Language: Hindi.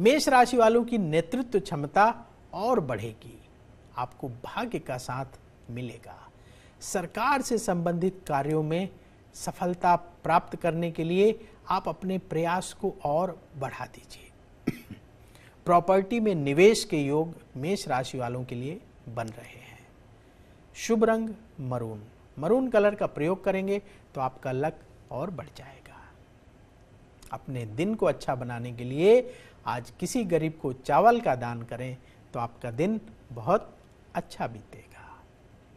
मेष राशि वालों की नेतृत्व क्षमता और बढ़ेगी। आपको भाग्य का साथ मिलेगा। सरकार से संबंधित कार्यों में सफलता प्राप्त करने के लिए आप अपने प्रयास को और बढ़ा दीजिए। प्रॉपर्टी में निवेश के योग मेष राशि वालों के लिए बन रहे हैं। शुभ रंग मरून। मरून कलर का प्रयोग करेंगे तो आपका लक और बढ़ जाएगा। अपने दिन को अच्छा बनाने के लिए आज किसी गरीब को चावल का दान करें तो आपका दिन बहुत अच्छा बीतेगा।